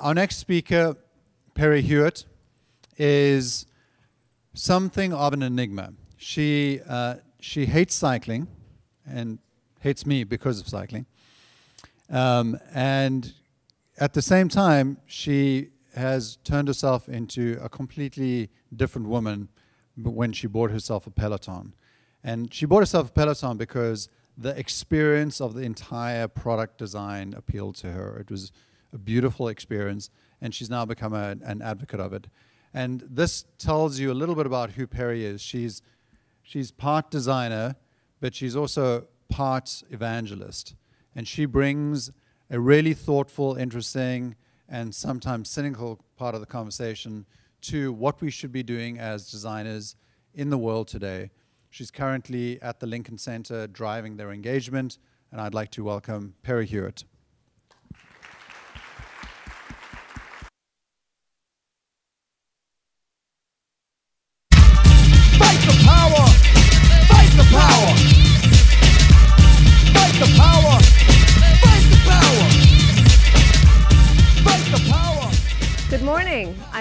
Our next speaker, Perry Hewitt, is something of an enigma. She, uh, she hates cycling and hates me because of cycling. Um, and at the same time, she has turned herself into a completely different woman when she bought herself a Peloton. And she bought herself a Peloton because the experience of the entire product design appealed to her. It was a beautiful experience, and she's now become a, an advocate of it. And this tells you a little bit about who Perry is. She's, she's part designer, but she's also part evangelist. And she brings a really thoughtful, interesting, and sometimes cynical part of the conversation to what we should be doing as designers in the world today. She's currently at the Lincoln Center driving their engagement, and I'd like to welcome Perry Hewitt.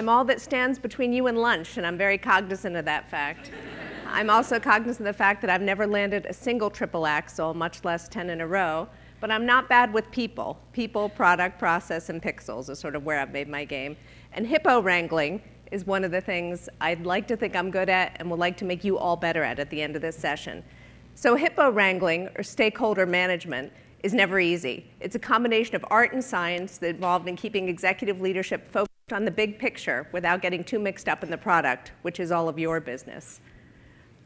I'm all that stands between you and lunch, and I'm very cognizant of that fact. I'm also cognizant of the fact that I've never landed a single triple axel, much less 10 in a row, but I'm not bad with people. People, product, process, and pixels is sort of where I've made my game. And hippo wrangling is one of the things I'd like to think I'm good at and would like to make you all better at at the end of this session. So hippo wrangling, or stakeholder management, is never easy. It's a combination of art and science that involved in keeping executive leadership focused on the big picture without getting too mixed up in the product, which is all of your business.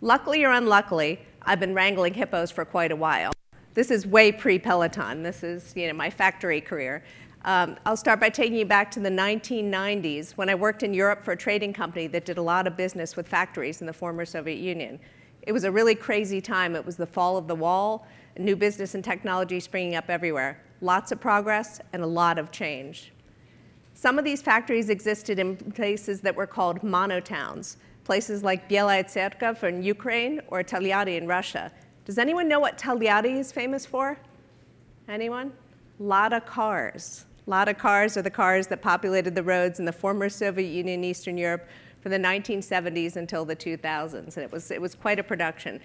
Luckily or unluckily, I've been wrangling hippos for quite a while. This is way pre-Peloton. This is you know, my factory career. Um, I'll start by taking you back to the 1990s when I worked in Europe for a trading company that did a lot of business with factories in the former Soviet Union. It was a really crazy time. It was the fall of the wall, new business and technology springing up everywhere. Lots of progress and a lot of change. Some of these factories existed in places that were called monotowns, places like Bielaya in Ukraine or Tolyatti in Russia. Does anyone know what Tolyatti is famous for? Anyone? Lada cars. Lada cars are the cars that populated the roads in the former Soviet Union, Eastern Europe, from the 1970s until the 2000s. And it was, it was quite a production.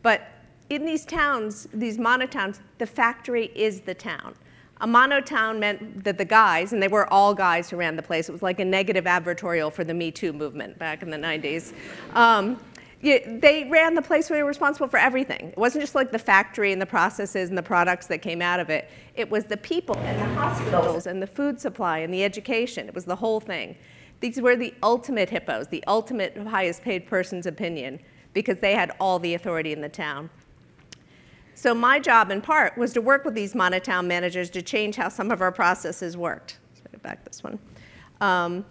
But in these towns, these monotowns, the factory is the town. A monotown meant that the guys, and they were all guys who ran the place, it was like a negative advertorial for the Me Too movement back in the 90s. Um, they ran the place where they were responsible for everything. It wasn't just like the factory and the processes and the products that came out of it. It was the people and the hospitals and the food supply and the education. It was the whole thing. These were the ultimate hippos, the ultimate highest paid person's opinion, because they had all the authority in the town. So my job, in part, was to work with these monotown managers to change how some of our processes worked. Back this one. Um,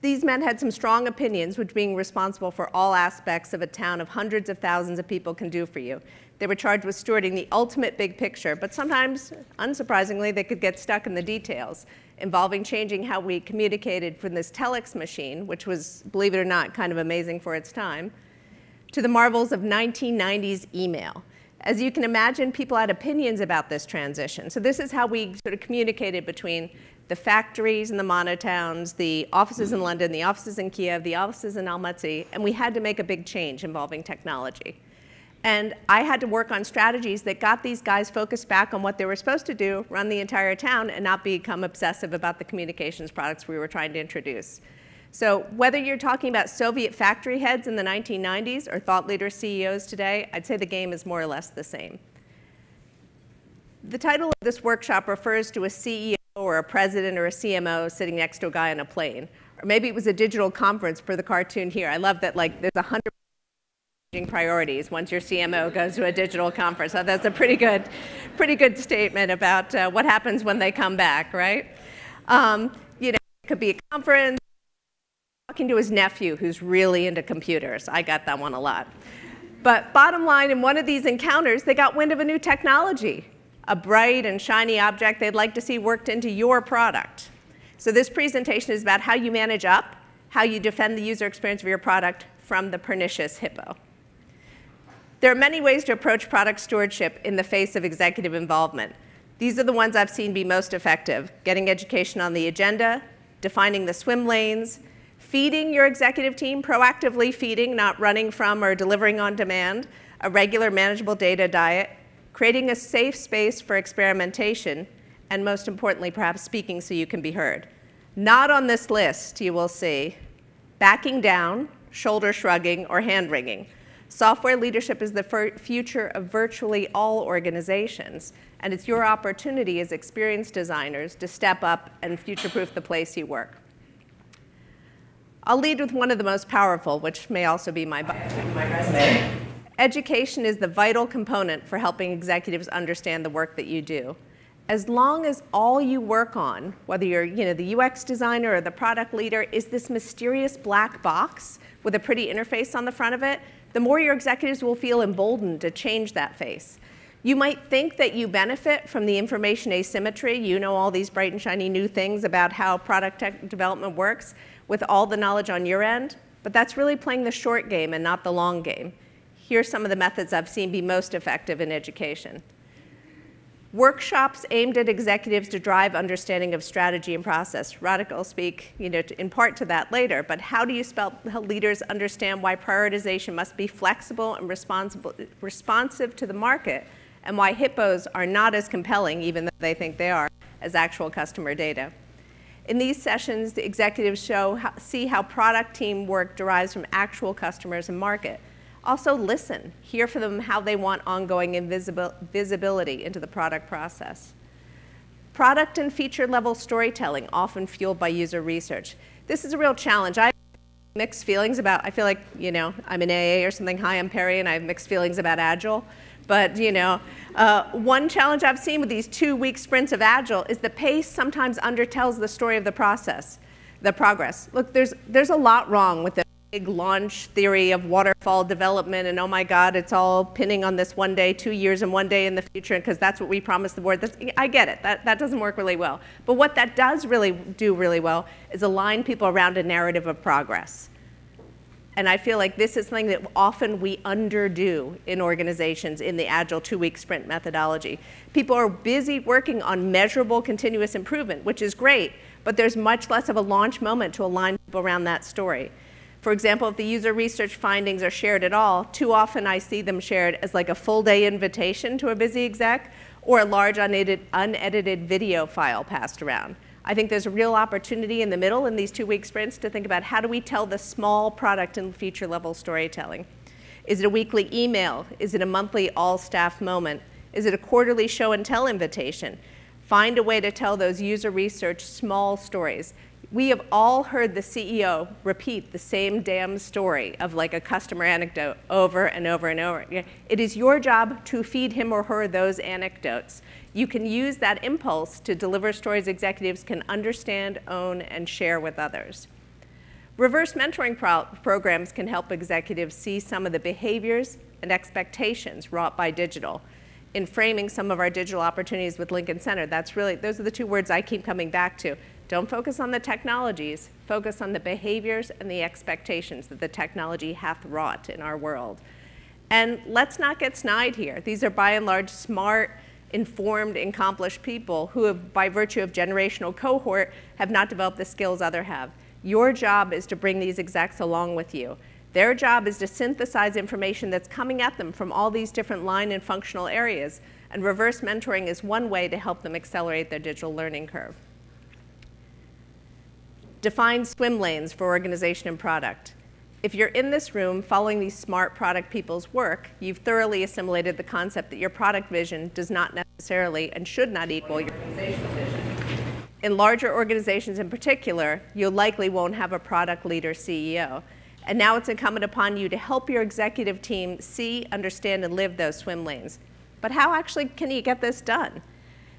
these men had some strong opinions, which being responsible for all aspects of a town of hundreds of thousands of people can do for you. They were charged with stewarding the ultimate big picture, but sometimes, unsurprisingly, they could get stuck in the details, involving changing how we communicated from this telex machine, which was, believe it or not, kind of amazing for its time, to the marvels of 1990s email. As you can imagine, people had opinions about this transition. So this is how we sort of communicated between the factories and the monotowns, the offices in London, the offices in Kiev, the offices in Almaty, and we had to make a big change involving technology. And I had to work on strategies that got these guys focused back on what they were supposed to do, run the entire town, and not become obsessive about the communications products we were trying to introduce. So whether you're talking about Soviet factory heads in the 1990s or thought leader CEOs today, I'd say the game is more or less the same. The title of this workshop refers to a CEO or a president or a CMO sitting next to a guy on a plane. Or maybe it was a digital conference for the cartoon here. I love that like there's a hundred priorities once your CMO goes to a digital conference. So that's a pretty good, pretty good statement about uh, what happens when they come back, right? Um, you know, it could be a conference, talking to his nephew who's really into computers. I got that one a lot. But bottom line, in one of these encounters, they got wind of a new technology, a bright and shiny object they'd like to see worked into your product. So this presentation is about how you manage up, how you defend the user experience of your product from the pernicious hippo. There are many ways to approach product stewardship in the face of executive involvement. These are the ones I've seen be most effective getting education on the agenda, defining the swim lanes, feeding your executive team, proactively feeding, not running from or delivering on demand, a regular manageable data diet, creating a safe space for experimentation, and most importantly, perhaps speaking so you can be heard. Not on this list, you will see, backing down, shoulder shrugging, or hand wringing. Software leadership is the future of virtually all organizations, and it's your opportunity as experienced designers to step up and future-proof the place you work. I'll lead with one of the most powerful, which may also be my, resume. Education is the vital component for helping executives understand the work that you do. As long as all you work on, whether you're you know, the UX designer or the product leader, is this mysterious black box with a pretty interface on the front of it, the more your executives will feel emboldened to change that face. You might think that you benefit from the information asymmetry. You know all these bright and shiny new things about how product development works with all the knowledge on your end, but that's really playing the short game and not the long game. Here's some of the methods I've seen be most effective in education. Workshops aimed at executives to drive understanding of strategy and process. Radhika will speak you know, in part to that later, but how do you help leaders understand why prioritization must be flexible and responsive to the market, and why HIPPOs are not as compelling, even though they think they are, as actual customer data? In these sessions, the executives show how, see how product team work derives from actual customers and market. Also listen, hear from them how they want ongoing visibility into the product process. Product and feature level storytelling, often fueled by user research. This is a real challenge. I have mixed feelings about, I feel like, you know, I'm an AA or something. Hi, I'm Perry, and I have mixed feelings about Agile. But, you know, uh, one challenge I've seen with these two-week sprints of Agile is the pace sometimes undertells the story of the process, the progress. Look, there's, there's a lot wrong with the big launch theory of waterfall development and oh my God, it's all pinning on this one day, two years, and one day in the future because that's what we promised the board. That's, I get it. That, that doesn't work really well. But what that does really do really well is align people around a narrative of progress. And I feel like this is something that often we underdo in organizations in the Agile two-week sprint methodology. People are busy working on measurable continuous improvement, which is great, but there's much less of a launch moment to align people around that story. For example, if the user research findings are shared at all, too often I see them shared as like a full day invitation to a busy exec or a large unedited, unedited video file passed around. I think there's a real opportunity in the middle in these two week sprints to think about how do we tell the small product and feature level storytelling. Is it a weekly email? Is it a monthly all staff moment? Is it a quarterly show and tell invitation? Find a way to tell those user research small stories we have all heard the CEO repeat the same damn story of like a customer anecdote over and over and over. again. It is your job to feed him or her those anecdotes. You can use that impulse to deliver stories executives can understand, own, and share with others. Reverse mentoring pro programs can help executives see some of the behaviors and expectations wrought by digital. In framing some of our digital opportunities with Lincoln Center, that's really, those are the two words I keep coming back to don't focus on the technologies, focus on the behaviors and the expectations that the technology hath wrought in our world. And let's not get snide here. These are by and large smart, informed, accomplished people who have, by virtue of generational cohort, have not developed the skills others have. Your job is to bring these execs along with you. Their job is to synthesize information that's coming at them from all these different line and functional areas. And reverse mentoring is one way to help them accelerate their digital learning curve define swim lanes for organization and product. If you're in this room following these smart product people's work, you've thoroughly assimilated the concept that your product vision does not necessarily and should not equal your organizational vision. In larger organizations in particular, you likely won't have a product leader CEO. And now it's incumbent upon you to help your executive team see, understand, and live those swim lanes. But how actually can you get this done?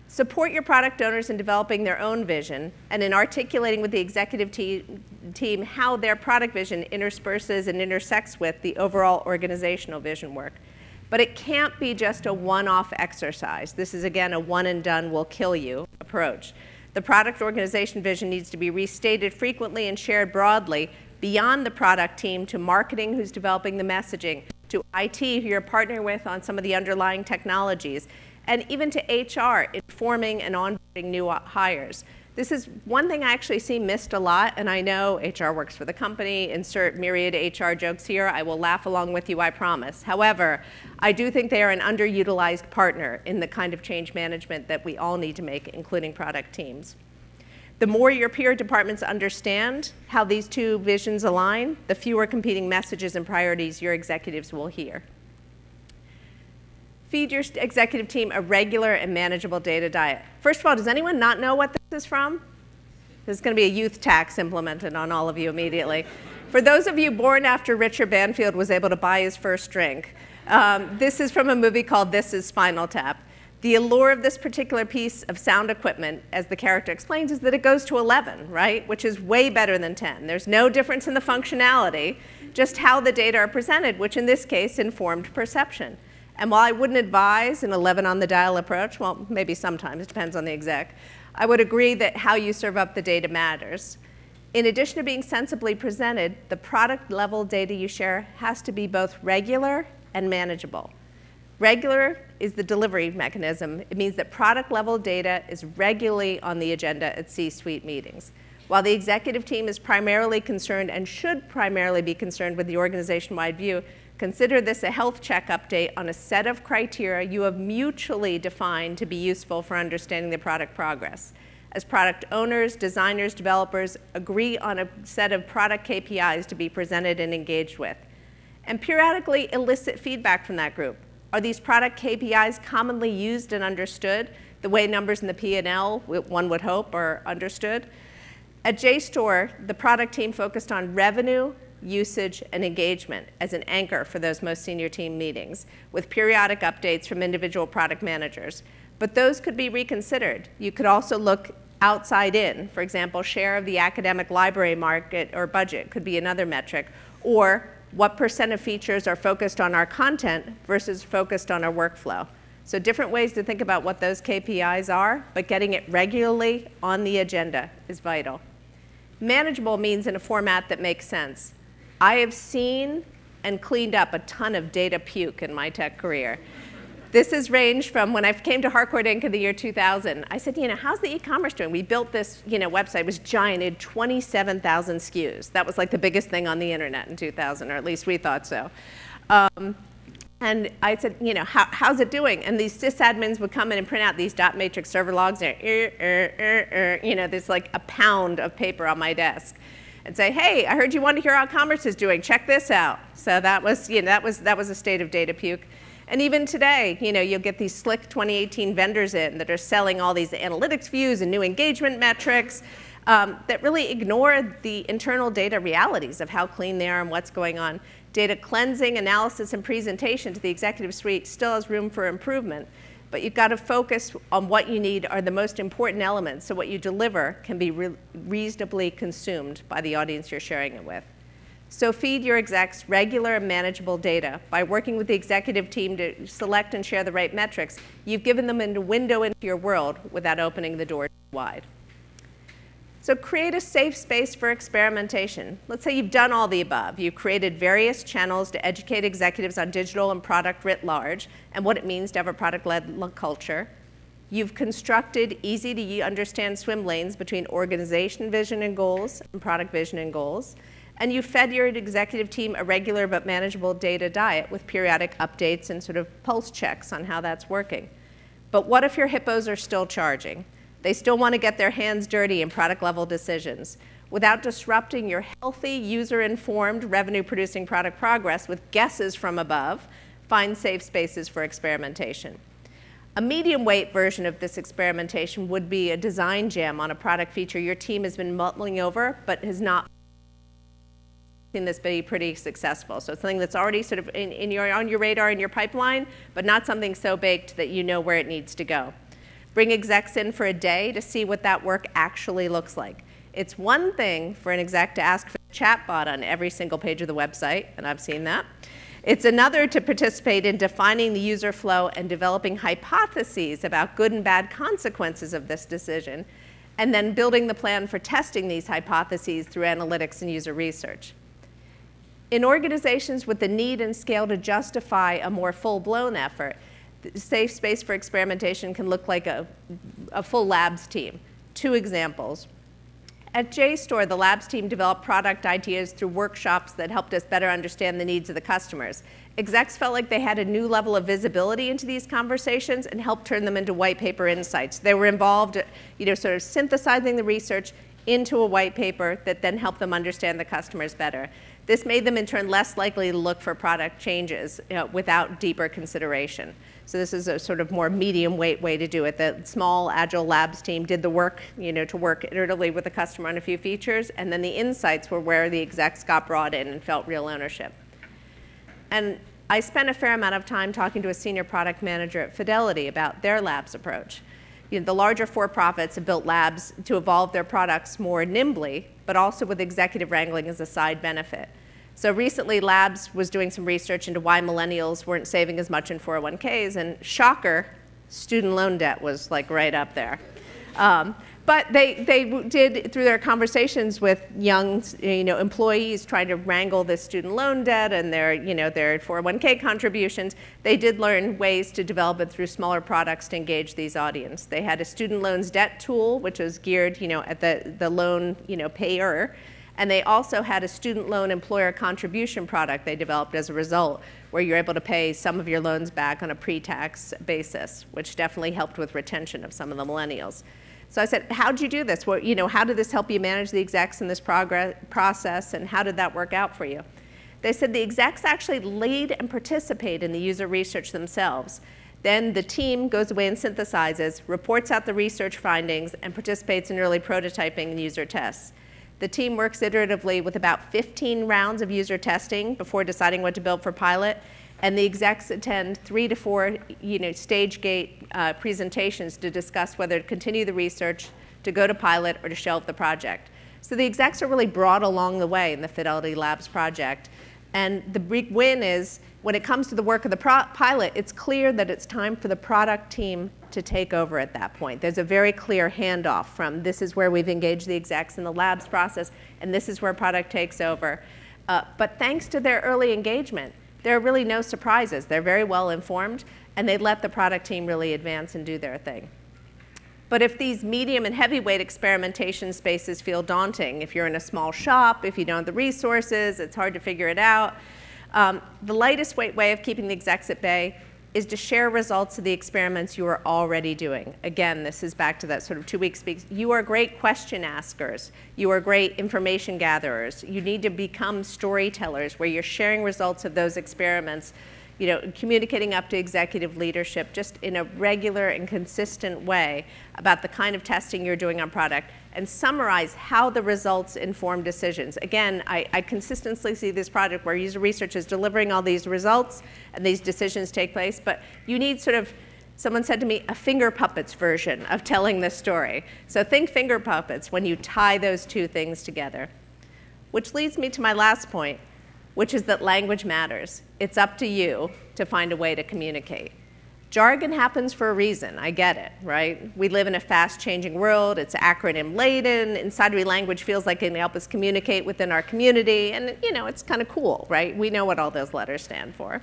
Support your product owners in developing their own vision and in articulating with the executive te team how their product vision intersperses and intersects with the overall organizational vision work. But it can't be just a one-off exercise. This is, again, a one and done will kill you approach. The product organization vision needs to be restated frequently and shared broadly beyond the product team to marketing who's developing the messaging, to IT who you're partnering with on some of the underlying technologies, and even to HR informing and onboarding new hires. This is one thing I actually see missed a lot, and I know HR works for the company, insert myriad HR jokes here. I will laugh along with you, I promise. However, I do think they are an underutilized partner in the kind of change management that we all need to make, including product teams. The more your peer departments understand how these two visions align, the fewer competing messages and priorities your executives will hear. Feed your executive team a regular and manageable data diet. First of all, does anyone not know what this is from? There's going to be a youth tax implemented on all of you immediately. For those of you born after Richard Banfield was able to buy his first drink, um, this is from a movie called This is Spinal Tap. The allure of this particular piece of sound equipment, as the character explains, is that it goes to 11, right? Which is way better than 10. There's no difference in the functionality, just how the data are presented, which in this case informed perception. And while I wouldn't advise an 11 on the dial approach, well, maybe sometimes, it depends on the exec, I would agree that how you serve up the data matters. In addition to being sensibly presented, the product level data you share has to be both regular and manageable. Regular is the delivery mechanism. It means that product level data is regularly on the agenda at C-suite meetings. While the executive team is primarily concerned and should primarily be concerned with the organization-wide view, Consider this a health check update on a set of criteria you have mutually defined to be useful for understanding the product progress. As product owners, designers, developers agree on a set of product KPIs to be presented and engaged with. And periodically elicit feedback from that group. Are these product KPIs commonly used and understood the way numbers in the P&L, one would hope, are understood? At JSTOR, the product team focused on revenue, usage, and engagement as an anchor for those most senior team meetings, with periodic updates from individual product managers. But those could be reconsidered. You could also look outside in. For example, share of the academic library market or budget could be another metric. Or what percent of features are focused on our content versus focused on our workflow. So different ways to think about what those KPIs are, but getting it regularly on the agenda is vital. Manageable means in a format that makes sense. I have seen and cleaned up a ton of data puke in my tech career. This has ranged from when I came to Harcourt Inc. in the year 2000. I said, you know, how's the e-commerce doing? We built this, you know, website. It was giant. It had 27,000 SKUs. That was like the biggest thing on the internet in 2000, or at least we thought so. Um, and I said, you know, How, how's it doing? And these sysadmins would come in and print out these dot matrix server logs. And, er, er, er, you know, there's like a pound of paper on my desk and say, hey, I heard you want to hear how commerce is doing. Check this out. So that was, you know, that was, that was a state of data puke. And even today, you know, you'll get these slick 2018 vendors in that are selling all these analytics views and new engagement metrics um, that really ignore the internal data realities of how clean they are and what's going on. Data cleansing, analysis, and presentation to the executive suite still has room for improvement but you've got to focus on what you need are the most important elements so what you deliver can be re reasonably consumed by the audience you're sharing it with. So feed your execs regular and manageable data. By working with the executive team to select and share the right metrics, you've given them a window into your world without opening the door wide. So create a safe space for experimentation. Let's say you've done all the above. You've created various channels to educate executives on digital and product writ large and what it means to have a product-led culture. You've constructed easy to understand swim lanes between organization vision and goals and product vision and goals. And you fed your executive team a regular but manageable data diet with periodic updates and sort of pulse checks on how that's working. But what if your hippos are still charging? They still want to get their hands dirty in product level decisions without disrupting your healthy, user-informed, revenue-producing product progress with guesses from above, find safe spaces for experimentation. A medium weight version of this experimentation would be a design jam on a product feature your team has been mulling over but has not seen this be pretty successful. So it's something that's already sort of in, in your, on your radar in your pipeline, but not something so baked that you know where it needs to go bring execs in for a day to see what that work actually looks like. It's one thing for an exec to ask for a chatbot on every single page of the website, and I've seen that. It's another to participate in defining the user flow and developing hypotheses about good and bad consequences of this decision, and then building the plan for testing these hypotheses through analytics and user research. In organizations with the need and scale to justify a more full-blown effort, safe space for experimentation can look like a, a full labs team. Two examples. At JSTOR, the labs team developed product ideas through workshops that helped us better understand the needs of the customers. Execs felt like they had a new level of visibility into these conversations and helped turn them into white paper insights. They were involved, you know, sort of synthesizing the research into a white paper that then helped them understand the customers better. This made them in turn less likely to look for product changes you know, without deeper consideration. So this is a sort of more medium weight way to do it. The small agile labs team did the work, you know, to work iteratively with the customer on a few features, and then the insights were where the execs got brought in and felt real ownership. And I spent a fair amount of time talking to a senior product manager at Fidelity about their labs approach. You know, the larger for-profits have built labs to evolve their products more nimbly, but also with executive wrangling as a side benefit. So recently, Labs was doing some research into why millennials weren't saving as much in 401ks, and shocker, student loan debt was like right up there. Um, but they, they did, through their conversations with young you know, employees trying to wrangle this student loan debt and their, you know, their 401k contributions, they did learn ways to develop it through smaller products to engage these audience. They had a student loans debt tool, which was geared you know, at the, the loan you know, payer. And they also had a student loan employer contribution product they developed as a result, where you're able to pay some of your loans back on a pre-tax basis, which definitely helped with retention of some of the millennials. So I said, how did you do this? Well, you know, how did this help you manage the execs in this progress, process, and how did that work out for you? They said the execs actually lead and participate in the user research themselves. Then the team goes away and synthesizes, reports out the research findings, and participates in early prototyping and user tests. The team works iteratively with about 15 rounds of user testing before deciding what to build for pilot, and the execs attend three to four you know, stage gate uh, presentations to discuss whether to continue the research, to go to pilot, or to shelve the project. So the execs are really brought along the way in the Fidelity Labs project. And the big win is when it comes to the work of the pilot, it's clear that it's time for the product team to take over at that point. There's a very clear handoff from this is where we've engaged the execs in the labs process, and this is where product takes over. Uh, but thanks to their early engagement, there are really no surprises. They're very well informed, and they let the product team really advance and do their thing. But if these medium and heavyweight experimentation spaces feel daunting, if you're in a small shop, if you don't have the resources, it's hard to figure it out, um, the lightest weight way of keeping the execs at bay is to share results of the experiments you are already doing. Again, this is back to that sort of two-week speaks. You are great question askers. You are great information gatherers. You need to become storytellers where you're sharing results of those experiments you know, communicating up to executive leadership just in a regular and consistent way about the kind of testing you're doing on product and summarize how the results inform decisions. Again, I, I consistently see this project where user research is delivering all these results and these decisions take place, but you need sort of someone said to me, a finger puppets version of telling this story. So think finger puppets when you tie those two things together. Which leads me to my last point, which is that language matters. It's up to you to find a way to communicate. Jargon happens for a reason, I get it, right? We live in a fast changing world, it's acronym laden, Insidery language feels like it can help us communicate within our community, and you know, it's kind of cool, right? We know what all those letters stand for.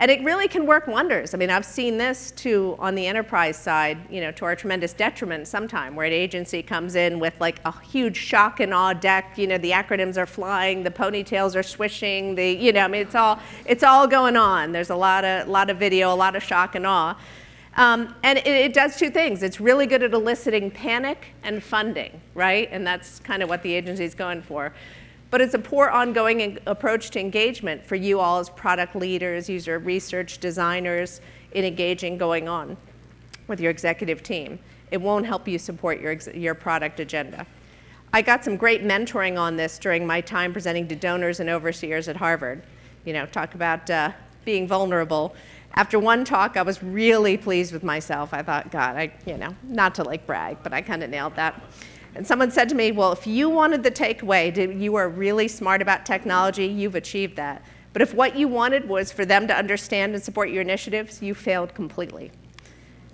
And it really can work wonders. I mean, I've seen this too on the enterprise side, you know, to our tremendous detriment sometime, where an agency comes in with like a huge shock and awe deck, you know, the acronyms are flying, the ponytails are swishing, the, you know, I mean, it's all, it's all going on. There's a lot of, lot of video, a lot of shock and awe. Um, and it, it, does two things. It's really good at eliciting panic and funding, right? And that's kind of what the agency is going for but it's a poor ongoing approach to engagement for you all as product leaders, user research designers in engaging going on with your executive team. It won't help you support your, your product agenda. I got some great mentoring on this during my time presenting to donors and overseers at Harvard. You know, talk about uh, being vulnerable. After one talk, I was really pleased with myself. I thought, God, I, you know, not to like brag, but I kind of nailed that. And someone said to me, well, if you wanted the takeaway, you are really smart about technology, you've achieved that. But if what you wanted was for them to understand and support your initiatives, you failed completely.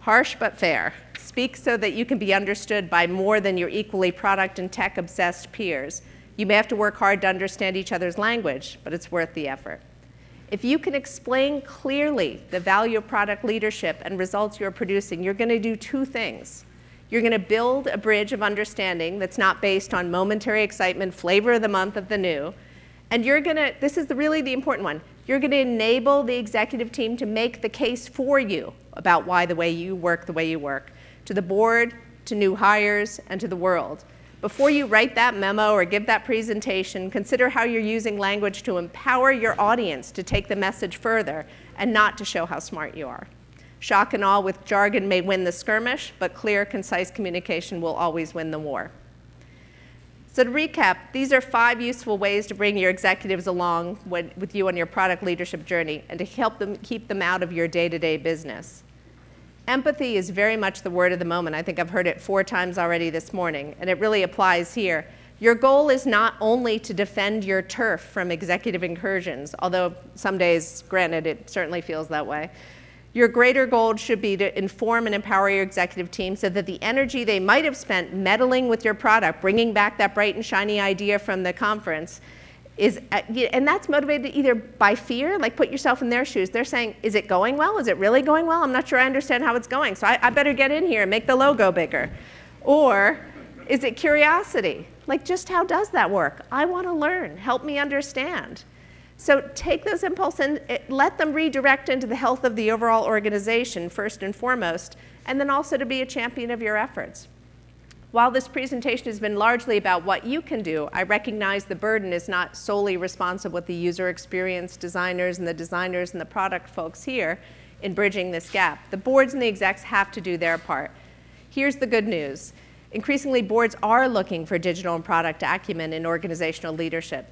Harsh but fair. Speak so that you can be understood by more than your equally product and tech obsessed peers. You may have to work hard to understand each other's language, but it's worth the effort. If you can explain clearly the value of product leadership and results you're producing, you're going to do two things. You're going to build a bridge of understanding that's not based on momentary excitement, flavor of the month of the new. And you're going to, this is the, really the important one, you're going to enable the executive team to make the case for you about why the way you work the way you work to the board, to new hires, and to the world. Before you write that memo or give that presentation, consider how you're using language to empower your audience to take the message further and not to show how smart you are. Shock and awe with jargon may win the skirmish, but clear, concise communication will always win the war. So to recap, these are five useful ways to bring your executives along with you on your product leadership journey and to help them keep them out of your day-to-day -day business. Empathy is very much the word of the moment. I think I've heard it four times already this morning, and it really applies here. Your goal is not only to defend your turf from executive incursions, although some days, granted, it certainly feels that way. Your greater goal should be to inform and empower your executive team so that the energy they might have spent meddling with your product, bringing back that bright and shiny idea from the conference, is, uh, and that's motivated either by fear, like put yourself in their shoes. They're saying, is it going well? Is it really going well? I'm not sure I understand how it's going, so I, I better get in here and make the logo bigger. Or is it curiosity? Like, just how does that work? I want to learn. Help me understand. So take those impulses and eh, let them redirect into the health of the overall organization, first and foremost, and then also to be a champion of your efforts. While this presentation has been largely about what you can do, I recognize the burden is not solely responsible with the user experience designers and the designers and the product folks here in bridging this gap. The boards and the execs have to do their part. Here's the good news. Increasingly, boards are looking for digital and product acumen in organizational leadership.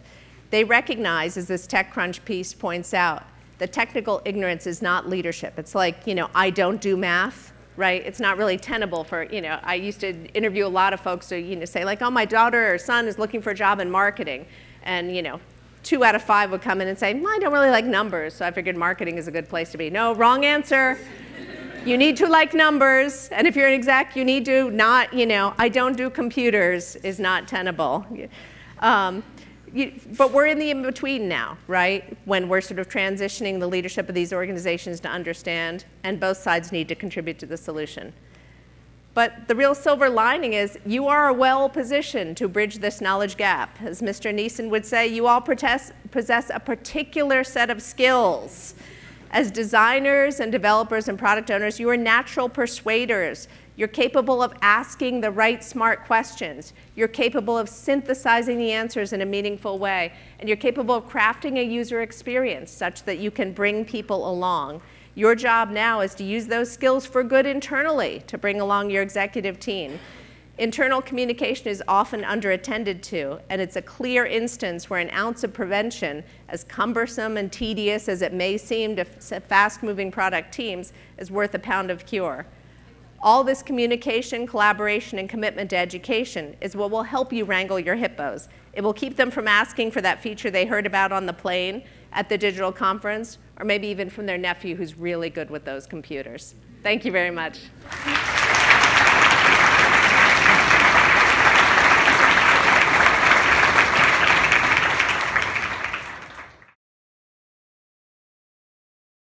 They recognize, as this TechCrunch piece points out, that technical ignorance is not leadership. It's like, you know, I don't do math, right? It's not really tenable for, you know, I used to interview a lot of folks who, you know, say like, oh, my daughter or son is looking for a job in marketing. And, you know, two out of five would come in and say, well, I don't really like numbers, so I figured marketing is a good place to be. No, wrong answer. you need to like numbers, and if you're an exec, you need to not, you know, I don't do computers is not tenable. Um, you, but we're in the in-between now, right? When we're sort of transitioning the leadership of these organizations to understand, and both sides need to contribute to the solution. But the real silver lining is you are well positioned to bridge this knowledge gap. As Mr. Neeson would say, you all possess a particular set of skills. As designers and developers and product owners, you are natural persuaders. You're capable of asking the right smart questions. You're capable of synthesizing the answers in a meaningful way. And you're capable of crafting a user experience such that you can bring people along. Your job now is to use those skills for good internally to bring along your executive team. Internal communication is often underattended to, and it's a clear instance where an ounce of prevention, as cumbersome and tedious as it may seem to fast-moving product teams, is worth a pound of cure. All this communication, collaboration, and commitment to education is what will help you wrangle your hippos. It will keep them from asking for that feature they heard about on the plane at the digital conference, or maybe even from their nephew who's really good with those computers. Thank you very much.